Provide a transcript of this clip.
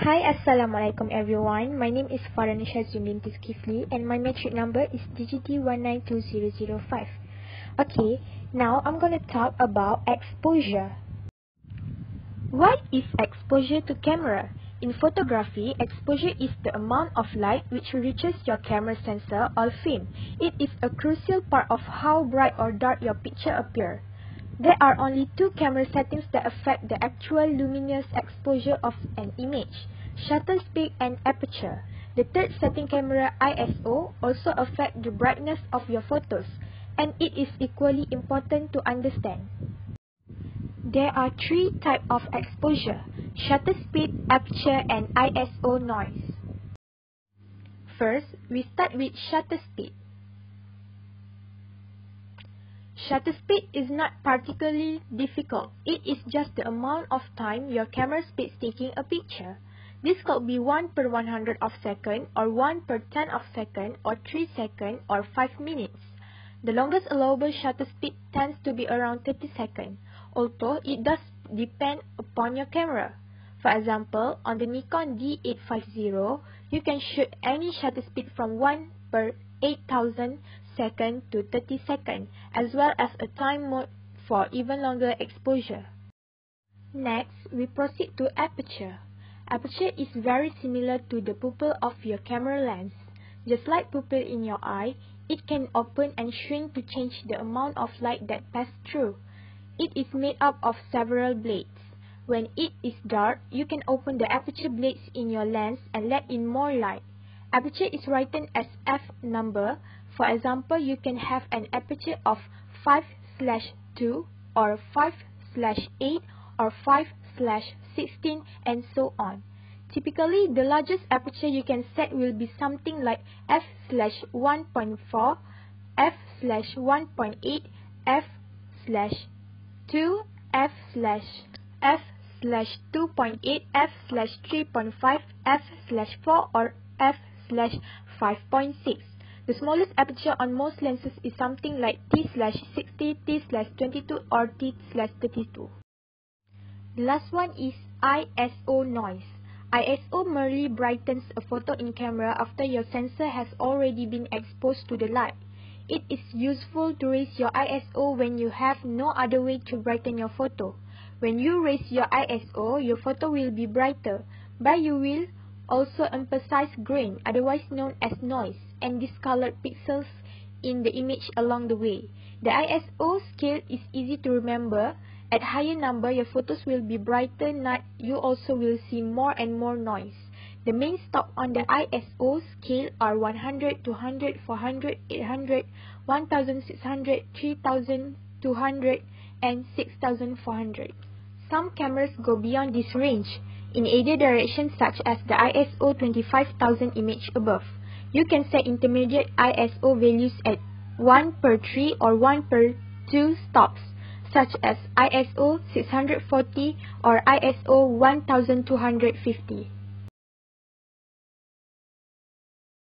Hi, Assalamualaikum everyone. My name is Farah Nur Syazwin Tizkifli and my matric number is DGT192005. Okay, now I'm going to talk about exposure. What is exposure to camera? In photography, exposure is the amount of light which reaches your camera sensor or film. It is a crucial part of how bright or dark your picture appear. There are only two camera settings that affect the actual luminous exposure of an image, shutter speed and aperture. The third setting camera ISO also affect the brightness of your photos, and it is equally important to understand. There are three types of exposure, shutter speed, aperture and ISO noise. First, we start with shutter speed. Shutter speed is not particularly difficult. It is just the amount of time your camera spends taking a picture. This could be 1 per 100 of second or 1 per 10 of second or 3 second or 5 minutes. The longest allowable shutter speed tends to be around 30 seconds, although it does depend upon your camera. For example, on the Nikon D850, you can shoot any shutter speed from 1 per 8000 second to 30 second, as well as a time mode for even longer exposure. Next, we proceed to aperture. Aperture is very similar to the pupil of your camera lens. Just like pupil in your eye, it can open and shrink to change the amount of light that passes through. It is made up of several blades. When it is dark, you can open the aperture blades in your lens and let in more light. Aperture is written as f number for example, you can have an aperture of 5 slash 2 or 5 slash 8 or 5 slash 16 and so on. Typically, the largest aperture you can set will be something like f slash 1.4, f slash 1.8, f slash 2, f slash f slash 2.8, f slash 3.5, f slash 4 or f slash 5.6. The smallest aperture on most lenses is something like T/60, T/22 or T/32. The last one is ISO noise. ISO merely brightens a photo in camera after your sensor has already been exposed to the light. It is useful to raise your ISO when you have no other way to brighten your photo. When you raise your ISO, your photo will be brighter, but you will also emphasize grain, otherwise known as noise and discolored pixels in the image along the way. The ISO scale is easy to remember. At higher number, your photos will be brighter, not you also will see more and more noise. The main stop on the ISO scale are 100, 200, 400, 800, 1600, 3200, and 6400. Some cameras go beyond this range in either direction such as the ISO 25000 image above. You can set intermediate ISO values at 1 per 3 or 1 per 2 stops, such as ISO 640 or ISO 1250.